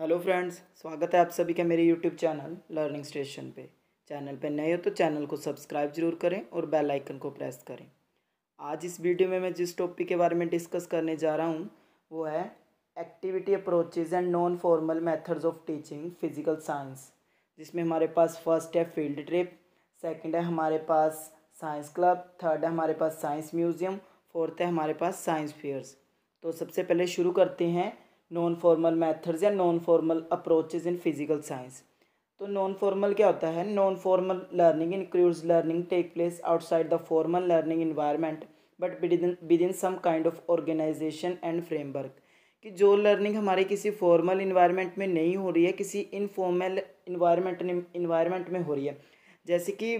Hello friends, स्वागत है आप सभी का मेरे यूट्यूब चैनल लर्निंग स्टेशन पे। चैनल पे नए हो तो चैनल को सब्सक्राइब ज़रूर करें और बेल आइकन को प्रेस करें। आज इस वीडियो में मैं जिस टॉपिक के बारे में डिस्कस करने जा रहा हूँ, वो है activity approaches and non formal methods of teaching physical science, जिसमें हमारे पास फ़र्स्ट है फ़ील्ड ट्रिप, सेकेंड है हमारे पास साइंस क्लब, थर्ड है हमारे पास साइंस म्यूज़ियम, फोर्थ है हमारे पास साइंस फेयर्स। तो सबसे पहले शुरू करते हैं नॉन फॉर्मल मेथड्स या non formal approaches in physical science तो नॉन फॉर्मल क्या होता है? Non formal learning includes learning take place outside the formal learning environment but within some kind of organisation and framework कि जो learning हमारे किसी formal environment में नहीं हो रही है, किसी इनफॉर्मल इन्वायरमेंट इन्वायरमेंट में हो रही है। जैसे कि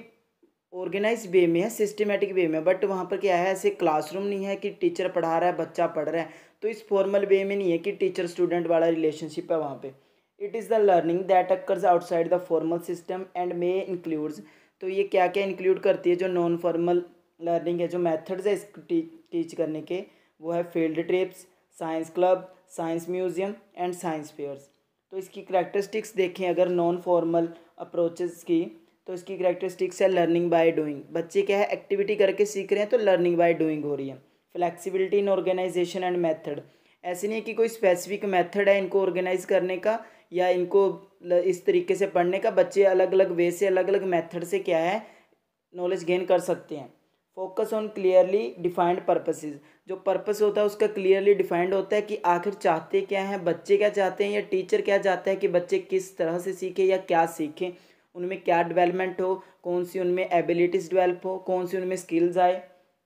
ऑर्गेनाइज वे में है, सिस्टमेटिक वे में बट वहाँ पर क्या है, ऐसे क्लासरूम नहीं है कि टीचर पढ़ा रहा है, बच्चा पढ़ रहा है तो इस फॉर्मल वे में नहीं है कि टीचर, स्टूडेंट वाला रिलेशनशिप है वहाँ पे। It is the learning that occurs outside the formal system and may includes तो ये क्या क्या इंक्लूड करती है जो नॉन फॉर्मल लर्निंग है, जो मैथड्स है इसको टीच करने के, वो है field trips science club science museum and science fairs तो इसकी करेक्टरिस्टिक्स देखें, अगर नॉन फॉर्मल अप्रोचेज़ की तो इसकी करेक्टरिस्टिक्स है लर्निंग बाय डूइंग बच्चे क्या है एक्टिविटी करके सीख रहे हैं तो लर्निंग बाय डूइंग हो रही है। Flexibility in organisation and method ऐसे नहीं है कि कोई स्पेसिफिक मेथड है इनको ऑर्गेनाइज करने का या इनको इस तरीके से पढ़ने का। बच्चे अलग अलग वे से अलग अलग मेथड से क्या है नॉलेज गेन कर सकते हैं। Focus on clearly defined purposes जो पर्पस होता है उसका क्लियरली डिफाइंड होता है कि आखिर चाहते क्या हैं, बच्चे क्या चाहते हैं या टीचर क्या चाहता है कि बच्चे किस तरह से सीखें या क्या सीखें। उनमें क्या डेवलपमेंट हो, कौन सी उनमें एबिलिटीज़ डेवलप हो, कौन सी उनमें स्किल्स आए।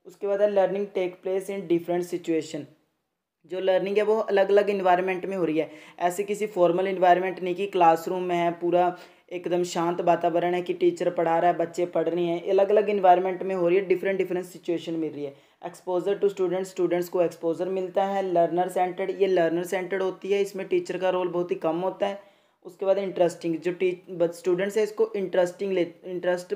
उसके बाद learning take place in different situation जो लर्निंग है वो अलग अलग इन्वायरमेंट में हो रही है। ऐसे किसी फॉर्मल इन्वायरमेंट नहीं कि क्लासरूम में है, पूरा एकदम शांत वातावरण है कि टीचर पढ़ा रहा है, बच्चे पढ़ रहे हैं। अलग अलग इन्वायरमेंट में हो रही है डिफरेंट डिफरेंट सिचुएशन मिल रही है। एक्सपोजर टू स्टूडेंट्स स्टूडेंट्स को एक्सपोजर मिलता है लर्नर सेंटर्ड ये लर्नर सेंटर्ड होती है, इसमें टीचर का रोल बहुत ही कम होता है। उसके बाद इंटरेस्टिंग जो टी स्टूडेंट्स हैं, इसको इंटरेस्टिंग ले इंटरेस्ट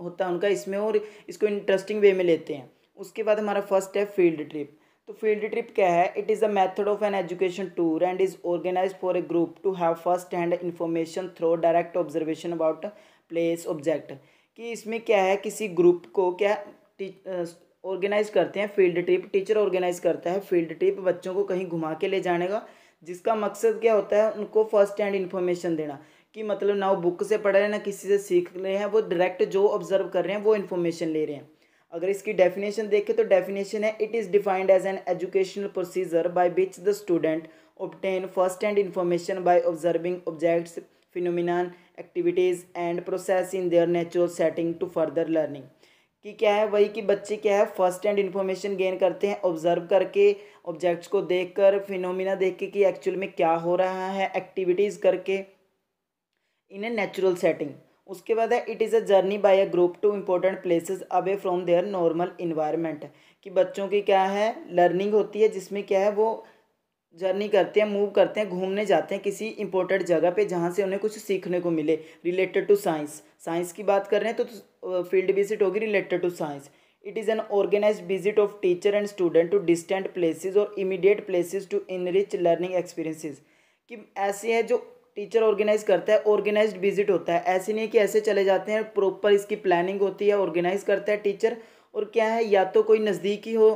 होता है उनका इसमें और इसको इंटरेस्टिंग वे में लेते हैं। उसके बाद हमारा फ़र्स्ट है फ़ील्ड ट्रिप तो फ़ील्ड ट्रिप क्या है? It is a method of an education tour and is organise for a group to have first hand information through direct observation about place object कि इसमें क्या है? किसी ग्रुप को क्या ऑर्गेनाइज करते हैं फ़ील्ड ट्रिप टीचर ऑर्गेनाइज करता है फ़ील्ड ट्रिप बच्चों को कहीं घुमा के ले जाने का। जिसका मकसद क्या होता है, उनको फ़र्स्ट हैंड इन्फॉर्मेशन देना। कि मतलब ना वो बुक से पढ़ रहे हैं, ना किसी से सीख रहे हैं, वो डायरेक्ट जो ऑब्ज़र्व कर रहे हैं, वो इन्फॉर्मेशन ले रहे हैं। अगर इसकी डेफिनेशन देखें तो डेफिनेशन है it is defined as an educational procedure by which the student obtain first hand information by observing objects, phenomenon, activities, and process in their natural setting to further learning कि क्या है, वही कि बच्चे क्या है फ़र्स्ट हैंड इन्फॉर्मेशन गेन करते हैं ऑब्ज़र्व करके ऑब्जेक्ट्स को देखकर फिनोमिना देख के कि एक्चुअल में क्या हो रहा है एक्टिविटीज़ करके इन ए नेचुरल सेटिंग उसके बाद है it is a journey by a group to important places away from their normal environment कि बच्चों की क्या है लर्निंग होती है, जिसमें क्या है, वो जर्नी करते हैं, मूव करते हैं, घूमने जाते हैं किसी इंपॉर्टेंट जगह पे जहाँ से उन्हें कुछ सीखने को मिले रिलेटेड टू साइंस साइंस की बात कर रहे हैं तो फ़ील्ड विज़िट होगी related to science it is an organise visit of teacher and student to distant places और immediate places to enrich learning experiences कि ऐसे हैं जो टीचर ऑर्गेनाइज करता है ऑर्गेनाइज्ड विज़िट होता है. ऐसे नहीं कि ऐसे चले जाते हैं प्रॉपर इसकी प्लानिंग होती है ऑर्गेनाइज करता है टीचर और क्या है, या तो कोई नज़दीकी हो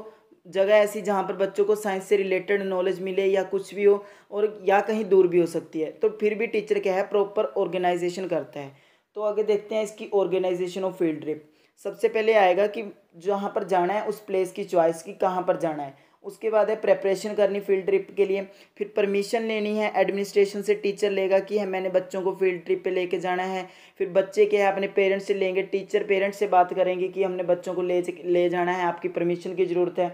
जगह ऐसी जहाँ पर बच्चों को साइंस से रिलेटेड नॉलेज मिले या कुछ भी हो और या कहीं दूर भी हो सकती है। तो फिर भी टीचर क्या है? प्रॉपर ऑर्गेनाइजेशन करता है। तो आगे देखते हैं इसकी ऑर्गेनाइजेशन ऑफ़ फ़ील्ड ट्रिप सबसे पहले आएगा कि जहाँ पर जाना है, उस प्लेस की चॉइस की कहाँ पर जाना है। उसके बाद है प्रेपरेशन करनी फ़ील्ड ट्रिप के लिए। फिर परमिशन लेनी है एडमिनिस्ट्रेशन से टीचर लेगा कि है, मैंने बच्चों को फ़ील्ड ट्रिप पे लेके जाना है। फिर बच्चे के है, अपने पेरेंट्स से लेंगे। टीचर पेरेंट्स से बात करेंगे कि हमने बच्चों को ले ले जाना है, आपकी परमिशन की ज़रूरत है।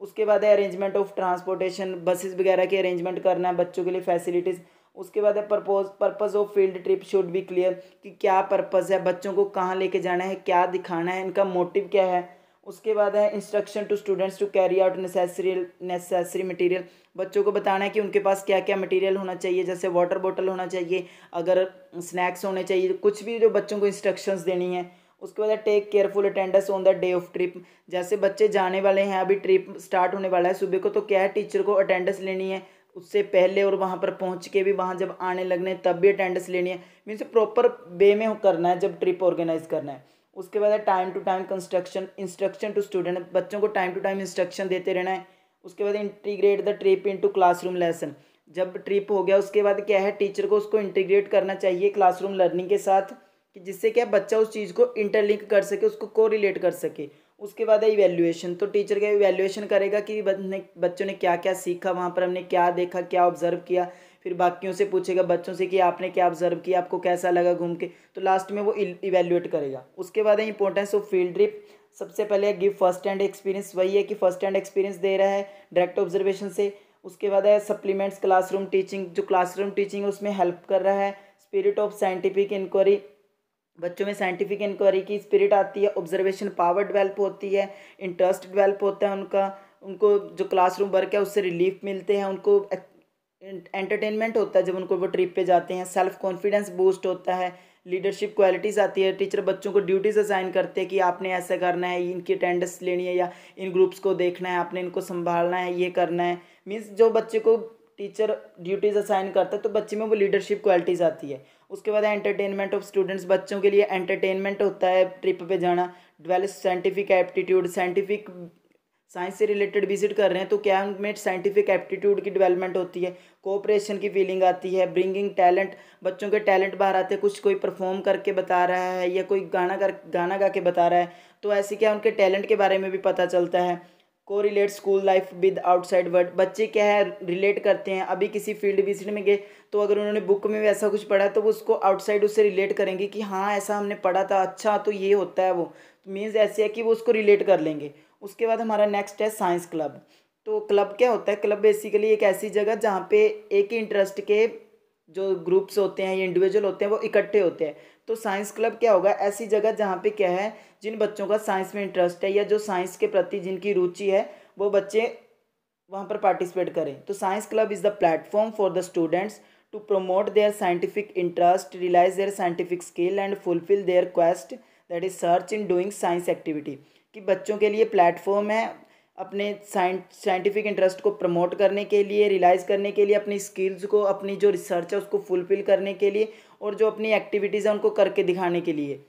उसके बाद है अरेंजमेंट ऑफ़ ट्रांसपोर्टेशन बसेस वगैरह के अरेंजमेंट करना है बच्चों के लिए फैसिलिटीज़ उसके बाद है purpose purpose of field trip should be clear कि क्या पर्पज़ है, बच्चों को कहाँ लेके जाना है, क्या दिखाना है, इनका मोटिव क्या है। उसके बाद है instruction to students to carry out necessary necessary material बच्चों को बताना है कि उनके पास क्या क्या मटेरियल होना चाहिए, जैसे वाटर बॉटल होना चाहिए, अगर स्नैक्स होने चाहिए, कुछ भी जो बच्चों को इंस्ट्रक्शंस देनी है। उसके बाद take careful attendance on the day of trip जैसे बच्चे जाने वाले हैं, अभी ट्रिप स्टार्ट होने वाला है सुबह को तो क्या है टीचर को अटेंडेंस लेनी है? उससे पहले और वहाँ पर पहुँच के भी वहाँ जब आने लगने तब भी अटेंडेंस लेनी है। मीन्स प्रॉपर वे में करना है, जब ट्रिप ऑर्गेनाइज करना है। उसके बाद time to time construction instruction to student बच्चों को टाइम टू टाइम इंस्ट्रक्शन देते रहना है। उसके बाद integrate the trip into classroom lesson जब ट्रिप हो गया, उसके बाद क्या है टीचर को उसको इंटीग्रेट करना चाहिए क्लासरूम लर्निंग के साथ। कि जिससे क्या बच्चा उस चीज़ को इंटरलिंक कर सके, उसको को रिलेट कर सके। उसके बाद है इवेल्युएशन तो टीचर का इवेल्युएशन करेगा कि बच्चों ने क्या क्या सीखा, वहाँ पर हमने क्या देखा, क्या ऑब्ज़र्व किया। फिर बाकियों से पूछेगा बच्चों से कि आपने क्या ऑब्ज़र्व किया, आपको कैसा लगा घूम के। तो लास्ट में वो इवेल्युएट करेगा। उसके बाद है इंपॉर्टेंस ऑफ़ फ़ील्ड ट्रिप सबसे पहले गिव फ़र्स्ट हैंड एक्सपीरियंस वही है कि फ़र्स्ट हैंड एक्सपीरियंस दे रहा है डायरेक्ट ऑब्जर्वेशन से। उसके बाद है सप्लीमेंट्स क्लासरूम टीचिंग जो क्लासरूम टीचिंग है, उसमें हेल्प कर रहा है। स्पिरिट ऑफ़ साइंटिफिक इंक्वायरी बच्चों में साइंटिफिक इंक्वायरी की स्पिरिट आती है ऑब्जर्वेशन पावर डेवलप होती है इंटरेस्ट डेवलप होता है उनका, उनको जो क्लासरूम वर्क है उससे रिलीफ मिलते हैं, उनको एंटरटेनमेंट होता है जब उनको वो ट्रिप पे जाते हैं सेल्फ कॉन्फिडेंस बूस्ट होता है लीडरशिप क्वालिटीज़ आती है टीचर बच्चों को ड्यूटीज़ असाइन करते हैं कि आपने ऐसा करना है, इनकी अटेंडेंस लेनी है या इन ग्रुप्स को देखना है, आपने इनको संभालना है, ये करना है। मीन्स जो बच्चे को टीचर ड्यूटीज़ असाइन करता है तो बच्चे में वो लीडरशिप क्वालिटीज़ आती है। उसके बाद एंटरटेनमेंट ऑफ़ स्टूडेंट्स बच्चों के लिए एंटरटेनमेंट होता है ट्रिप पे जाना develop scientific aptitude scientific science से रिलेटेड विज़िट कर रहे हैं तो क्या उनमें साइंटिफिक एप्टीट्यूड की डेवलपमेंट होती है? कोऑपरेशन की फीलिंग आती है ब्रिंगिंग टैलेंट बच्चों के टैलेंट बाहर आते हैं, कुछ कोई परफॉर्म करके बता रहा है या कोई गाना कर, गाना गा के बता रहा है तो ऐसे क्या उनके टैलेंट के बारे में भी पता चलता है? को relate school life with outside world बच्चे क्या है रिलेट करते हैं। अभी किसी फ़ील्ड विज़िट में गए तो अगर उन्होंने बुक में भी ऐसा कुछ पढ़ा तो वो उसको आउटसाइड उससे रिलेट करेंगे कि हाँ ऐसा हमने पढ़ा था अच्छा तो ये होता है वो। तो मीन्स ऐसे है कि वो उसको रिलेट कर लेंगे। उसके बाद हमारा नेक्स्ट है साइंस क्लब तो क्लब क्या होता है? क्लब बेसिकली एक ऐसी जगह जहाँ पे एक ही इंटरेस्ट के जो ग्रुप्स होते हैं, या इंडिविजुअल होते हैं, वो इकट्ठे होते हैं। तो साइंस क्लब क्या होगा? ऐसी जगह जहाँ पे क्या है, जिन बच्चों का साइंस में इंटरेस्ट है या जो साइंस के प्रति जिनकी रुचि है, वो बच्चे वहाँ पर पार्टिसिपेट करें। तो science club is the platform for the students to promote their scientific interest realise their scientific skill and fulfil their quest that is search in doing science activity कि बच्चों के लिए प्लेटफॉर्म है अपने साइंटिफिक इंटरेस्ट को promote करने के लिए रियलाइज़ करने के लिए, अपनी स्किल्स को, अपनी जो रिसर्च है उसको फुलफिल करने के लिए और जो अपनी एक्टिविटीज़ है उनको करके दिखाने के लिए।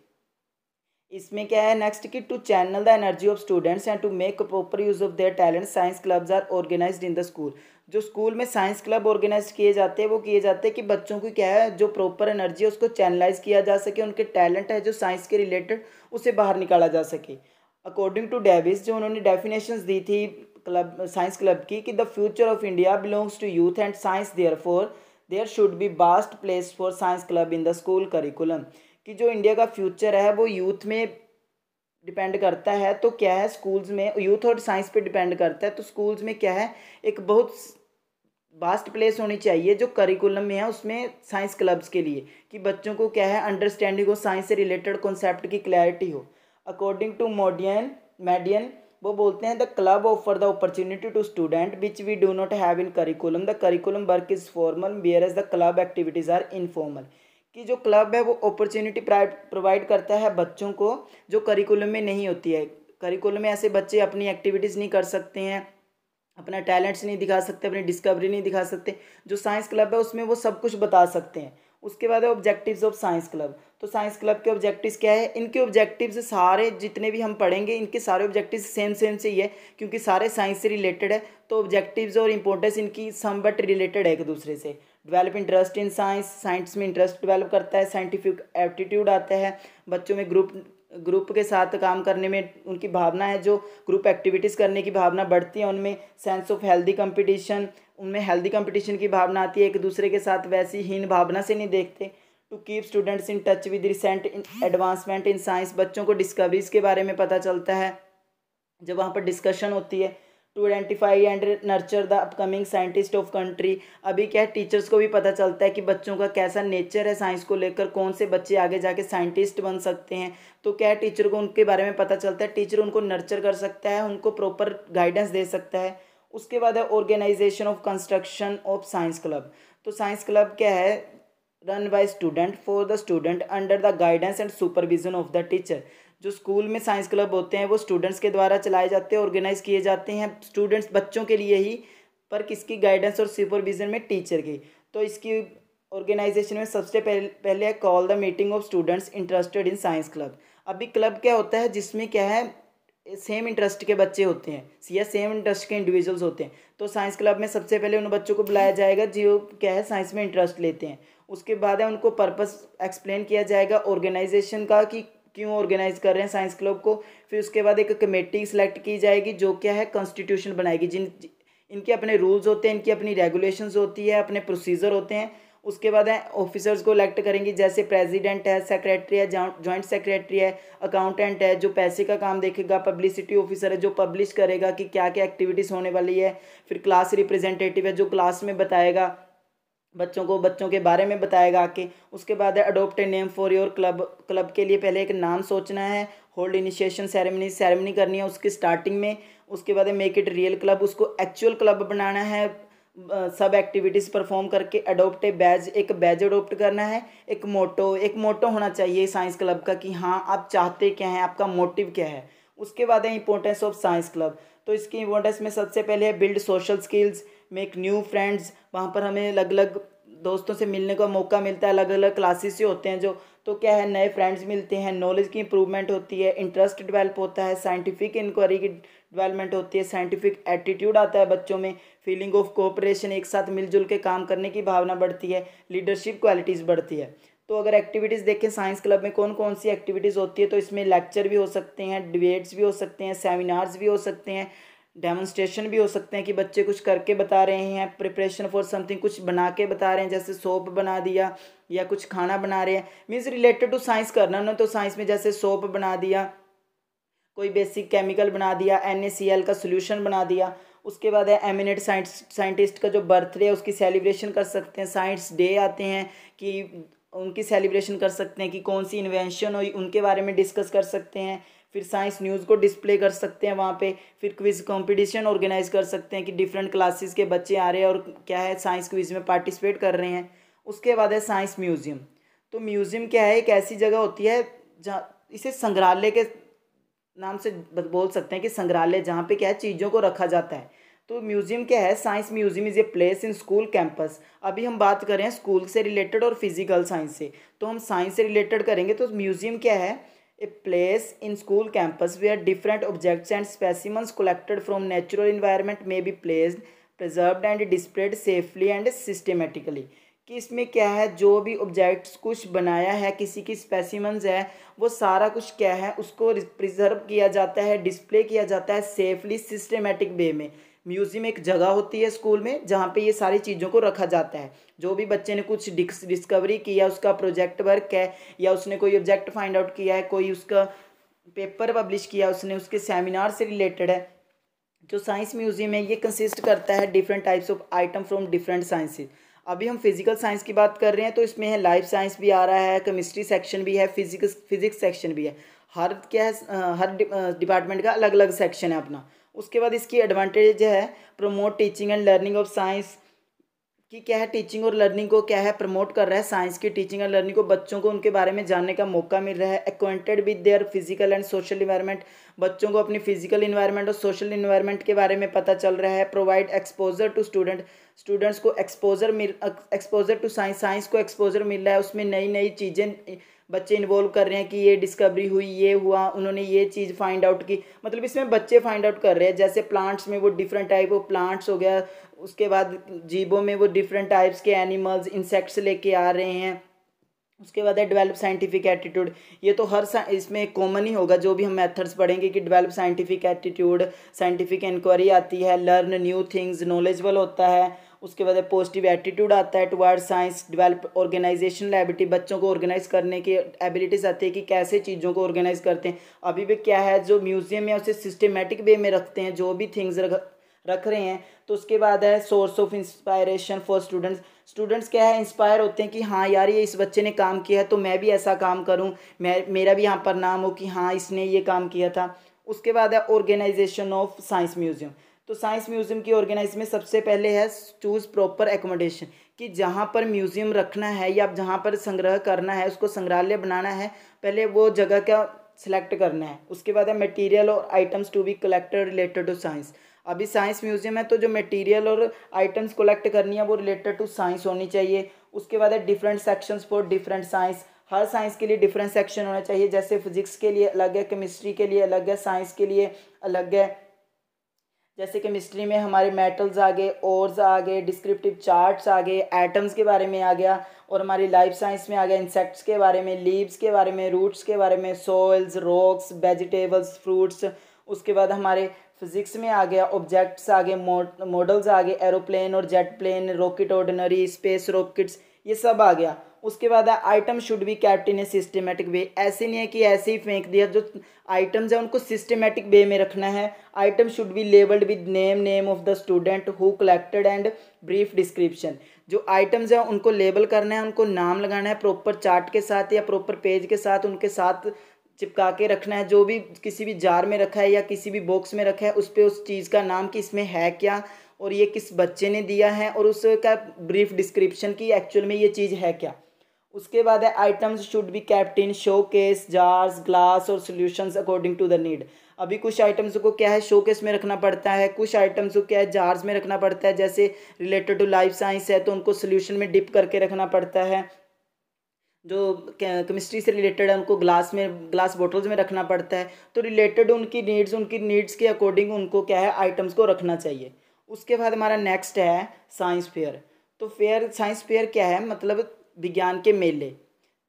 इसमें क्या है? नेक्स्ट कि to channel the energy of students and to make proper use of their talent science clubs are organised in the school जो स्कूल में साइंस क्लब ऑर्गेनाइज किए जाते हैं, वो किए जाते हैं कि बच्चों को क्या है? जो प्रॉपर एनर्जी है उसको चैनलाइज किया जा सके, उनके टैलेंट है जो साइंस के रिलेटेड उसे बाहर निकाला जा सके। अकॉर्डिंग टू डेविस जो उन्होंने डेफिनेशंस दी थी क्लब साइंस क्लब की, कि the future of India belongs to youth and science therefore there should be vast place for science club in the school curriculum कि जो इंडिया का फ्यूचर है, वो यूथ में डिपेंड करता है तो क्या है स्कूल्स में यूथ और साइंस पे डिपेंड करता है तो स्कूल्स में क्या है, एक बहुत बास्ट प्लेस होनी चाहिए जो करिकुलम में है, उसमें साइंस क्लब्स के लिए। कि बच्चों को क्या है अंडरस्टैंडिंग हो साइंस से रिलेटेड कॉन्सेप्ट की क्लैरिटी हो। अकॉर्डिंग टू मोडियन मेडियन वो बोलते हैं the club offer the opportunity to student which we do not have in curriculum the curriculum work is formal whereas the club activities are informal कि जो क्लब है, वो अपॉर्चुनिटी प्रोवाइड करता है बच्चों को, जो करिकुलम में नहीं होती है। करिकुलम में ऐसे बच्चे अपनी एक्टिविटीज़ नहीं कर सकते हैं, अपना टैलेंट्स नहीं दिखा सकते, अपनी डिस्कवरी नहीं दिखा सकते। जो साइंस क्लब है, उसमें वो सब कुछ बता सकते हैं। उसके बाद है ऑब्जेक्टिव्स ऑफ़ साइंस क्लब तो साइंस क्लब के ऑब्जेक्टिव्स क्या है? इनके ऑब्जेक्टिव्स सारे जितने भी हम पढ़ेंगे, इनके सारे ऑब्जेक्टिव्स सेम सेम से ही है, क्योंकि सारे साइंस से रिलेटेड है तो ऑब्जेक्टिव्स और इंपॉर्टेंस इनकी सम बट रिलेटेड है एक दूसरे से. Develop interest in science science में इंटरेस्ट डेवलप करता है साइंटिफिक एप्टीट्यूड आता है, बच्चों में ग्रुप ग्रुप के साथ काम करने में उनकी भावना है, जो ग्रुप एक्टिविटीज़ करने की भावना बढ़ती है, उनमें सेंस ऑफ़ हेल्दी कंपटीशन उनमें हेल्दी कंपटीशन की भावना आती है एक दूसरे के साथ वैसी हीन भावना से नहीं देखते। To keep students in touch with recent advancement in science बच्चों को डिस्कवरीज के बारे में पता चलता है, जब वहाँ पर डिस्कशन होती है to identify and nurture the upcoming scientist of country अभी क्या है टीचर्स को भी पता चलता है कि बच्चों का कैसा नेचर है साइंस को लेकर, कौन से बच्चे आगे जाके साइंटिस्ट बन सकते हैं। तो क्या है टीचर को उनके बारे में पता चलता है टीचर उनको नर्चर कर सकता है, उनको प्रॉपर गाइडेंस दे सकता है। उसके बाद है organisation of construction of science club तो साइंस क्लब क्या है run by student for the student under the guidance and supervision of the teacher जो स्कूल में साइंस क्लब होते हैं, वो स्टूडेंट्स के द्वारा चलाए जाते हैं, ऑर्गेनाइज किए जाते हैं, स्टूडेंट्स बच्चों के लिए ही, पर किसकी गाइडेंस और सुपरविजन में टीचर की? तो इसकी ऑर्गेनाइजेशन में सबसे पहले है call the meeting of students interested in science club अभी क्लब क्या होता है, जिसमें क्या है सेम इंटरेस्ट के बच्चे होते हैं, या सेम इंटरेस्ट के इंडिविजुअल्स होते हैं। तो साइंस क्लब में सबसे पहले उन बच्चों को बुलाया जाएगा, जो क्या है साइंस में इंटरेस्ट लेते हैं। उसके बाद है उनको पर्पस एक्सप्लेन किया जाएगा ऑर्गेनाइजेशन का कि क्यों ऑर्गेनाइज कर रहे हैं साइंस क्लब को? फिर उसके बाद एक कमेटी सेलेक्ट की जाएगी जो क्या है, कॉन्स्टिट्यूशन बनाएगी। जिन, इनके अपने रूल्स होते हैं, इनकी अपनी रेगुलेशंस होती है, अपने प्रोसीजर होते हैं। उसके बाद है, ऑफिसर्स को इलेक्ट करेंगे। जैसे प्रेसिडेंट है, सेक्रेटरी है जॉइंट सेक्रेटरी है, अकाउंटेंट है, जो पैसे का काम देखेगा, पब्लिसिटी ऑफिसर है, जो पब्लिश करेगा कि क्या क्या एक्टिविटीज़ होने वाली है। फिर क्लास रिप्रेजेंटेटिव है, जो क्लास में बताएगा। बच्चों को, बच्चों के बारे में बताएगा आके। उसके बाद है adopt name for your club club के लिए पहले एक नाम सोचना है। होल्ड इनिशिएशन सेरेमनी सेरेमनी करनी है उसकी स्टार्टिंग में। उसके बाद है मेक इट रियल क्लब उसको एक्चुअल क्लब बनाना है। सब एक्टिविटीज़ परफॉर्म करके अडोप्ट बैज एक बैज अडोप्ट करना है। एक मोटो एक मोटो होना चाहिए साइंस क्लब का कि हाँ आप चाहते क्या हैं, आपका मोटिव क्या है। उसके बाद है इंपॉर्टेंस ऑफ़ साइंस क्लब तो इसकी इंपॉर्टेंस में सबसे पहले है build social skills make new friends वहाँ पर हमें अलग अलग दोस्तों से मिलने का मौका मिलता है अलग अलग क्लासेस से होते हैं जो तो क्या है, नए फ्रेंड्स मिलते हैं नॉलेज की इंप्रूवमेंट होती है इंटरेस्ट डेवलप होता है साइंटिफिक इंक्वायरी की डेवलपमेंट होती है साइंटिफिक एटीट्यूड आता है बच्चों में फीलिंग ऑफ़ कोऑपरेशन एक साथ मिलजुल के काम करने की भावना बढ़ती है लीडरशिप क्वालिटीज़ बढ़ती है। तो अगर एक्टिविटीज़ देखें साइंस क्लब में कौन कौन सी एक्टिविटीज़ होती है तो इसमें लेक्चर भी हो सकते हैं डिबेट्स भी हो सकते हैं सेमिनार्स भी हो सकते हैं डेमोन्स्ट्रेशन भी हो सकते हैं कि बच्चे कुछ करके बता रहे हैं प्रिपरेशन फॉर समथिंग कुछ बना के बता रहे हैं, जैसे सोप बना दिया या कुछ खाना बना रहे हैं। मीन्स रिलेटेड टू साइंस करना, उन्होंने तो साइंस में जैसे सोप बना दिया, कोई बेसिक केमिकल बना दिया एन का सोल्यूशन बना दिया, उसके बाद है एमिनेट साइंटिस्ट का जो बर्थडे है, उसकी सेलिब्रेशन कर सकते हैं। साइंस डे आते हैं कि उनकी सेलिब्रेशन कर सकते हैं कि कौन सी इन्वेंशन हुई, उनके बारे में डिस्कस कर सकते हैं। फिर साइंस न्यूज़ को डिस्प्ले कर सकते हैं वहाँ पे, फिर क्विज़ कंपटीशन ऑर्गेनाइज कर सकते हैं कि डिफरेंट क्लासेस के बच्चे आ रहे हैं और क्या है, साइंस क्विज़ में पार्टिसिपेट कर रहे हैं। उसके बाद है साइंस म्यूज़ियम। तो म्यूज़ियम क्या है, एक ऐसी जगह होती है जहाँ, इसे संग्रहालय के नाम से बोल सकते हैं कि संग्रहालय, जहाँ पे क्या है, चीज़ों को रखा जाता है। तो म्यूज़ियम क्या है, science museum is a place in school campus. अभी हम बात करें स्कूल से रिलेटेड और फ़िज़िकल साइंस से। तो हम साइंस से रिलेटेड करेंगे तो म्यूज़ियम क्या है a place in school campus where different objects and specimens collected from natural environment may be placed preserved and displayed safely and systematically कि इसमें क्या है जो भी ऑब्जेक्ट्स कुछ बनाया है किसी की स्पेसिमंस है वो सारा कुछ क्या है उसको प्रिजर्व किया जाता है डिस्प्ले किया जाता है सेफली सिस्टमेटिक वे में म्यूज़ियम एक जगह होती है स्कूल में, जहाँ पे ये सारी चीज़ों को रखा जाता है। जो भी बच्चे ने कुछ डिस्कवरी किया, उसका प्रोजेक्ट वर्क है, या उसने कोई ऑब्जेक्ट फाइंड आउट किया है, कोई उसका पेपर पब्लिश किया, उसने उसके सेमिनार से रिलेटेड है, जो साइंस म्यूज़ियम है, ये कंसिस्ट करता है different types of item from different sciences अभी हम फ़िज़िकल साइंस की बात कर रहे हैं तो इसमें है लाइफ साइंस भी आ रहा है केमिस्ट्री सेक्शन भी है फिजिक्स फिजिक्स सेक्शन भी है। हर क्या है हर डिपार्टमेंट का अलग अलग सेक्शन है अपना। उसके बाद इसकी एडवांटेज है promote teaching and learning of science कि क्या है टीचिंग और लर्निंग को क्या है प्रमोट कर रहा है साइंस की टीचिंग एंड लर्निंग को, बच्चों को उनके बारे में जानने का मौका मिल रहा है acquainted with their physical and social environment बच्चों को अपनी फ़िज़िकल इन्वायरमेंट और सोशल इन्वायरमेंट के बारे में पता चल रहा है provide exposure to student students को एक्सपोजर मिल एक्सपोजर टू साइंस साइंस को एक्सपोजर मिल रहा है, उसमें नई नई चीज़ें बच्चे इन्वॉल्व कर रहे हैं कि ये डिस्कवरी हुई, ये हुआ, उन्होंने ये चीज़ फाइंड आउट की। मतलब इसमें बच्चे फाइंड आउट कर रहे हैं, जैसे प्लांट्स में वो डिफरेंट टाइप ऑफ़ प्लांट्स हो गया, उसके बाद जीबों में वो डिफरेंट टाइप्स के एनिमल्स इंसेक्ट्स लेके आ रहे हैं। उसके बाद है डेवलप साइंटिफिक एटीट्यूड ये तो हर इसमें कॉमन ही होगा, जो भी हम मेथड्स पढ़ेंगे कि develop scientific attitude scientific inquiry आती है लर्न न्यू थिंग्स नॉलेजबल होता है। उसके बाद पॉजिटिव एटीट्यूड आता है toward science develop organisation ability बच्चों को ऑर्गेनाइज करने की एबिलिटीज़ आती है कि कैसे चीज़ों को ऑर्गेनाइज करते हैं। अभी भी क्या है, जो म्यूज़ियम है उसे सिस्टमेटिक वे में रखते हैं, जो भी थिंग्स रख रख रहे हैं तो उसके बाद है source of inspiration for students students क्या है इंस्पायर होते हैं कि हाँ यार, ये इस बच्चे ने काम किया है तो मैं भी ऐसा काम करूँ, मैं, मेरा भी यहाँ पर नाम हो कि हाँ इसने ये काम किया था। उसके बाद है ऑर्गेनाइजेशन ऑफ़ साइंस म्यूज़ियम तो साइंस म्यूज़ियम की ऑर्गेनाइज में सबसे पहले है चूज़ प्रॉपर एकोमोडेशन कि जहाँ पर म्यूज़ियम रखना है या जहाँ पर संग्रह करना है, उसको संग्रहालय बनाना है, पहले वो जगह का सिलेक्ट करना है। उसके बाद है मटेरियल और items to be collected related to science अभी साइंस म्यूज़ियम है तो जो मटेरियल और आइटम्स कलेक्ट करनी है, वो रिलेटेड टू साइंस होनी चाहिए। उसके बाद है different sections for different science her science के लिए डिफरेंट सेक्शन होना चाहिए, जैसे फिजिक्स के लिए अलग है केमिस्ट्री के लिए अलग है साइंस के लिए अलग है। जैसे केमिस्ट्री में हमारे मेटल्स आ गए ओर्स आ गए डिस्क्रिप्टिव चार्ट्स आ गए एटम्स के बारे में आ गया और हमारी लाइफ साइंस में आ गया इंसेक्ट्स के बारे में लीव्स के बारे में रूट्स के बारे में सॉइल्स रॉक्स वेजिटेबल्स फ्रूट्स उसके बाद हमारे फिजिक्स में आ गया ऑब्जेक्ट्स आ गए मॉडल्स आ गए एरोप्लेन और jet plane rocket ordinary space rockets ये सब आ गया। उसके बाद item should be kept in a systematic way ऐसे नहीं है कि ऐसे ही फेंक दिया, जो आइटम्स हैं, उनको सिस्टमेटिक वे में रखना है. Item should be labelled with name name of the student who collected and brief description जो आइटम्स हैं, उनको लेबल करना है, उनको नाम लगाना है प्रॉपर चार्ट के साथ या प्रॉपर पेज के साथ उनके साथ चिपका के रखना है. जो भी किसी भी जार में रखा है या किसी भी बॉक्स में रखा है, उस पर उस चीज़ का नाम कि इसमें है क्या और ये किस बच्चे ने दिया है और उसका ब्रीफ डिस्क्रिप्शन की एक्चुअल में ये चीज़ है क्या. उसके बाद है items should be kept in showcase jars glass और solutions according to the need अभी कुछ आइटम्स को क्या है शो केस में रखना पड़ता है, कुछ आइटम्स को क्या है जार्स में रखना पड़ता है, जैसे रिलेटेड टू लाइफ साइंस है तो उनको सोल्यूशन में डिप करके रखना पड़ता है। जो केमिस्ट्री से रिलेटेड है, उनको ग्लास में ग्लास बॉटल्स में रखना पड़ता है। तो रिलेटेड उनकी नीड्स उनकी नीड्स के अकॉर्डिंग उनको क्या है आइटम्स को रखना चाहिए। उसके बाद हमारा नेक्स्ट है साइंस फेयर तो फेयर साइंस फेयर क्या है मतलब विज्ञान के मेले।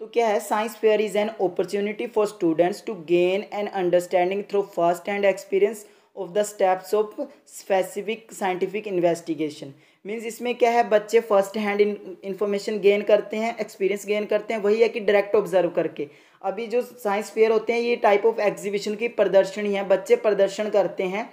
तो क्या है? Science fair is an opportunity for students to gain an understanding through first hand experience of the steps of specific scientific investigation means इसमें क्या है? बच्चे फ़र्स्ट हैंड इन्फॉर्मेशन गेन करते हैं एक्सपीरियंस गेन करते हैं, वही है कि डायरेक्ट ऑब्ज़र्व करके। अभी जो साइंस फेयर होते हैं, ये टाइप ऑफ़ एग्जीबिशन की प्रदर्शनी है। बच्चे प्रदर्शन करते हैं।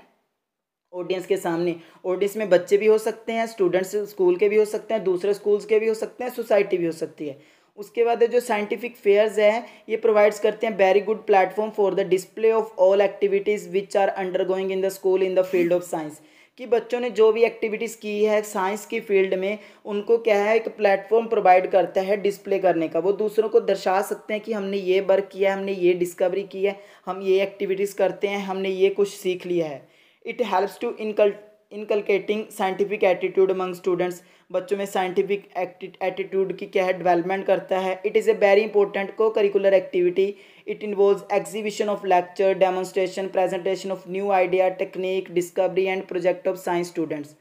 ऑडियंस के सामने। ऑडियंस में बच्चे भी हो सकते हैं स्टूडेंट्स स्कूल के भी हो सकते हैं, दूसरे स्कूल्स के भी हो सकते हैं सोसाइटी भी हो सकती है। उसके बाद जो साइंटिफिक फेयर्स हैं, ये प्रोवाइड्स करते हैं very good platform for the display of all activities which are undergoing in the school in the field of science कि बच्चों ने जो भी एक्टिविटीज़ की है साइंस की फ़ील्ड में, उनको क्या है, एक प्लेटफॉर्म प्रोवाइड करता है डिस्प्ले करने का। वो दूसरों को दर्शा सकते हैं कि हमने ये वर्क किया है, हमने ये डिस्कवरी की है, हम ये एक्टिविटीज़ करते हैं, हमने ये कुछ सीख लिया है। It helps to इनकल inculcating scientific attitude among students बच्चों में साइंटिफिक एटीट्यूड की क्या है? डेवलपमेंट करता है। It is a very important co-curricular activity it involve exhibition of lecture demonstration presentation of new idea technique discovery and project of science students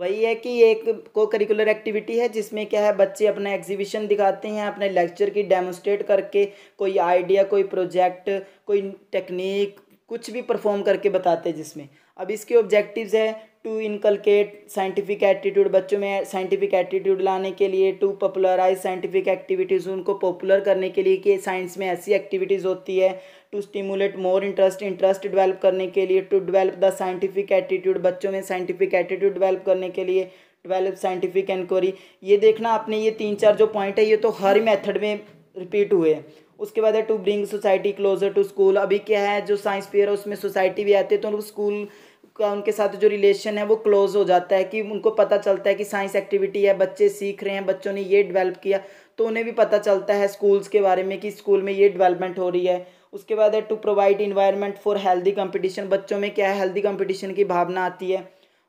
वही है कि एक को करिकुलर एक्टिविटी है, जिसमें क्या है? बच्चे अपना एग्जीबिशन दिखाते हैं, अपने लेक्चर की डेमोस्ट्रेट करके, कोई आइडिया कोई प्रोजेक्ट कोई टेक्निक कुछ भी परफॉर्म करके बताते हैं जिसमें। अब इसके ऑब्जेक्टिव्स है टू इनकलकेट साइंटिफिक एटीट्यूड बच्चों में साइंटिफिक एटीट्यूड लाने के लिए टू पॉपुलराइज साइंटिफिक एक्टिविटीज़ उनको पॉपुलर करने के लिए कि साइंस में ऐसी एक्टिविटीज़ होती है to stimulate more interest interest develop करने के लिए to develop the scientific attitude बच्चों में साइंटिफिक एटीट्यूड डेवलप करने के लिए डेवलप साइंटिफिक इंक्वायरी ये देखना आपने ये तीन चार जो पॉइंट है, ये तो हर मेथड में रिपीट हुए हैं। उसके बाद है to bring society closer to school अभी क्या है, जो साइंस फेयर है, उसमें सोसाइटी भी आती है तो उनको स्कूल का उनके साथ जो रिलेशन है, वो क्लोज हो जाता है कि उनको पता चलता है कि साइंस एक्टिविटी है, बच्चे सीख रहे हैं, बच्चों ने ये डेवलप किया तो उन्हें भी पता चलता है स्कूल्स के बारे में कि स्कूल में ये डेवलपमेंट हो रही है। उसके बाद है to provide environment for healthy competition बच्चों में क्या है हेल्दी कंपटीशन की भावना आती है।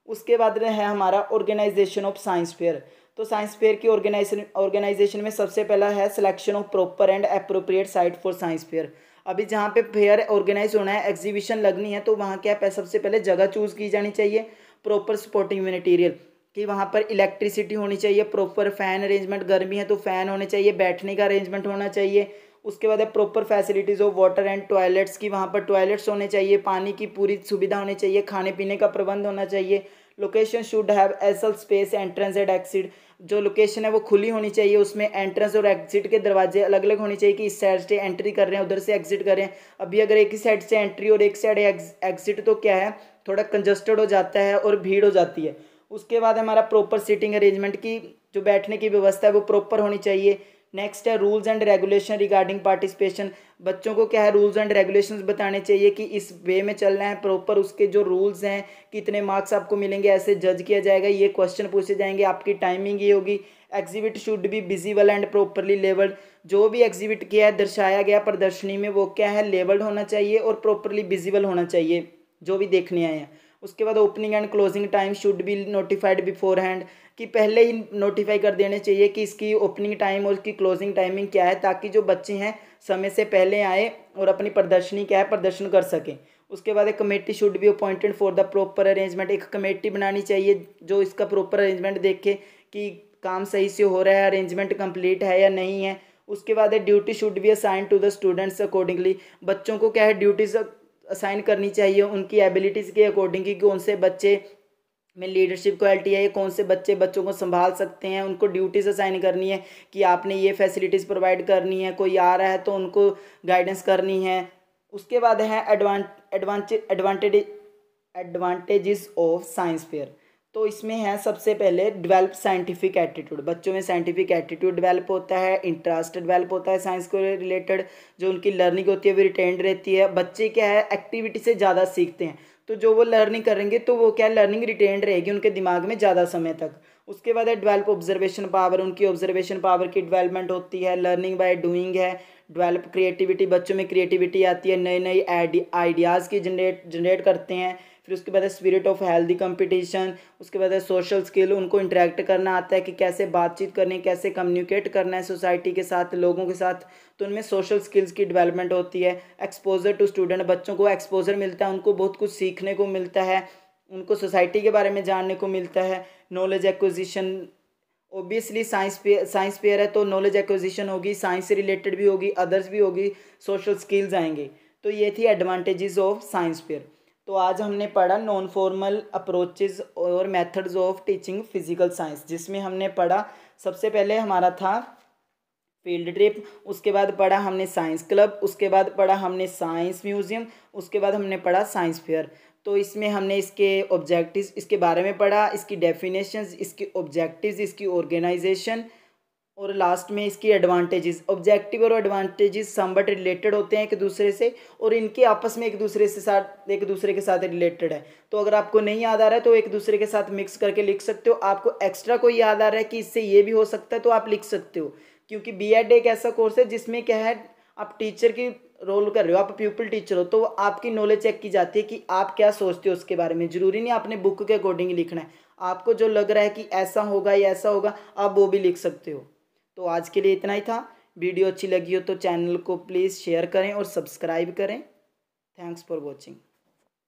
उसके बाद है, हमारा ऑर्गेनाइजेशन ऑफ़ साइंस फेयर तो साइंस फेयर की ऑर्गेनाइजेशन ऑर्गेनाइजेशन में सबसे पहला है selection of proper and appropriate site for science fair अभी जहाँ पे फेयर ऑर्गेनाइज होना है एग्जीबिशन लगनी है तो वहाँ क्या सबसे पहले जगह चूज़ की जानी चाहिए प्रॉपर सपोर्टिंग मटेरियल कि वहाँ पर इलेक्ट्रिसिटी होनी चाहिए प्रॉपर फ़ैन अरेंजमेंट गर्मी है तो फ़ैन होने चाहिए, बैठने का अरेंजमेंट होना चाहिए. उसके बाद है proper facilities of water and toilets की वहाँ पर टॉयलेट्स होने चाहिए, पानी की पूरी सुविधा होनी चाहिए खाने पीने का प्रबंध होना चाहिए. Location should have aisle space entrance and exit जो लोकेशन है वो खुली होनी चाहिए, उसमें एंट्रेंस और एग्जिट के दरवाजे अलग अलग होने चाहिए कि इस साइड से एंट्री कर रहे हैं, उधर से एग्जिट कर रहे हैं। अभी अगर एक ही साइड से एंट्री और एक साइड एग्जिट तो क्या है? थोड़ा कंजस्टेड हो जाता है और भीड़ हो जाती है। उसके बाद हमारा प्रॉपर सीटिंग अरेंजमेंट की, जो बैठने की व्यवस्था है वो प्रॉपर होनी चाहिए। नेक्स्ट है rules and regulation regarding participation बच्चों को क्या है रूल्स एंड रेगुलेशंस बताने चाहिए कि इस वे में चलना है प्रॉपर उसके जो रूल्स हैं, कितने मार्क्स आपको मिलेंगे, ऐसे जज किया जाएगा। ये क्वेश्चन पूछे जाएँगे, आपकी टाइमिंग ये होगी। Exhibit should be visible and properly labelled जो भी एग्जिबिट किया है, दर्शाया गया प्रदर्शनी में, वो क्या है लेवल्ड होना चाहिए और प्रॉपरली विजिबल होना चाहिए। जो भी देखने आए हैं। उसके बाद opening and closing time should be notified beforehand कि पहले ही नोटिफाई कर देने चाहिए कि इसकी ओपनिंग टाइम और इसकी क्लोजिंग टाइमिंग क्या है, ताकि जो बच्चे हैं समय से पहले आए और अपनी प्रदर्शनी क्या है, प्रदर्शन कर सकें। उसके बाद एक committee should be appointed for the proper arrangement एक कमेटी बनानी चाहिए जो इसका प्रॉपर अरेंजमेंट देखे कि काम सही से हो रहा है अरेंजमेंट कंप्लीट है या नहीं है। उसके बाद duty should be assign to the students accordingly बच्चों को क्या है ड्यूटीज़ असाइन करनी चाहिए उनकी एबिलिटीज़ के अकॉर्डिंग कि कौन से बच्चे में लीडरशिप क्वालिटी है कौन से बच्चे बच्चों को संभाल सकते हैं, उनको ड्यूटीज़ असाइन करनी है कि आपने ये फैसिलिटीज़ प्रोवाइड करनी है, कोई आ रहा है तो उनको गाइडेंस करनी है। उसके बाद है advantage advantage advantages of science fair तो इसमें है सबसे पहले डेवलप साइंटिफिक एटीट्यूड बच्चों में साइंटिफिक एटीट्यूड डेवलप होता है इंटरेस्ट डेवलप होता है साइंस को रिलेटेड जो उनकी लर्निंग होती है वो रिटेंड रहती है। बच्चे क्या है एक्टिविटी से ज़्यादा सीखते हैं। तो जो वो लर्निंग करेंगे तो वो क्या लर्निंग रिटेंड रहेगी उनके दिमाग में ज़्यादा समय तक। उसके बाद है डेवलप ऑब्जर्वेशन पावर उनकी ऑब्जर्वेशन पावर की डेवलपमेंट होती है लर्निंग बाय डूइंग है। डेवलप क्रिएटिविटी बच्चों में क्रिएटिविटी आती है नई नई आइडियाज़ की जनरेट जनरेट करते हैं। फिर उसके बाद है स्पिरिट ऑफ़ हेल्दी कंपटीशन उसके बाद है सोशल स्किल उनको इंटरेक्ट करना आता है कि कैसे बातचीत करनी है, कैसे कम्युनिकेट करना है सोसाइटी के साथ, लोगों के साथ। तो उनमें सोशल स्किल्स की डेवलपमेंट होती है एक्सपोजर टू स्टूडेंट बच्चों को एक्सपोजर मिलता है, उनको बहुत कुछ सीखने को मिलता है, उनको सोसाइटी के बारे में जानने को मिलता है नॉलेज एक्विजिशन ओबियसली साइंस पे साइंस पेयर है तो नॉलेज एक्विजिशन होगी साइंस से रिलेटेड भी होगी अदर्स भी होगी सोशल स्किल्स आएँगे। तो ये थी एडवांटेजेस ऑफ़ साइंस पेयर तो आज हमने पढ़ा नॉन फॉर्मल अप्रोचेज और methods of teaching physical science जिसमें हमने पढ़ा, सबसे पहले हमारा था फ़ील्ड ट्रिप उसके बाद पढ़ा हमने साइंस क्लब उसके बाद पढ़ा हमने साइंस म्यूज़ियम उसके बाद हमने पढ़ा साइंस फेयर तो इसमें हमने इसके ऑब्जेक्टिव्स इसके बारे में पढ़ा, इसकी डेफिनेशंस इसके ऑब्जेक्टिव्स इसकी ऑर्गेनाइजेशन और लास्ट में इसकी एडवांटेजेस ऑब्जेक्टिव और एडवांटेजेस समबट रिलेटेड होते हैं एक दूसरे से और इनके आपस में एक दूसरे से साथ, एक दूसरे के साथ रिलेटेड है। तो अगर आपको नहीं याद आ रहा है तो एक दूसरे के साथ मिक्स करके लिख सकते हो। आपको एक्स्ट्रा कोई याद आ रहा है कि इससे ये भी हो सकता है तो आप लिख सकते हो। क्योंकि बी एक ऐसा कोर्स है जिसमें क्या है, आप टीचर की रोल कर रहे हो, आप प्यूपल टीचर हो तो आपकी नॉलेज चेक की जाती है कि आप क्या सोचते हो उसके बारे में। ज़रूरी नहीं आपने बुक के अकॉर्डिंग लिखना है। आपको जो लग रहा है कि ऐसा होगा, या ऐसा होगा, आप वो भी लिख सकते हो। तो आज के लिए इतना ही था। वीडियो अच्छी लगी हो तो चैनल को प्लीज़ शेयर करें और सब्सक्राइब करें। Thanks for watching.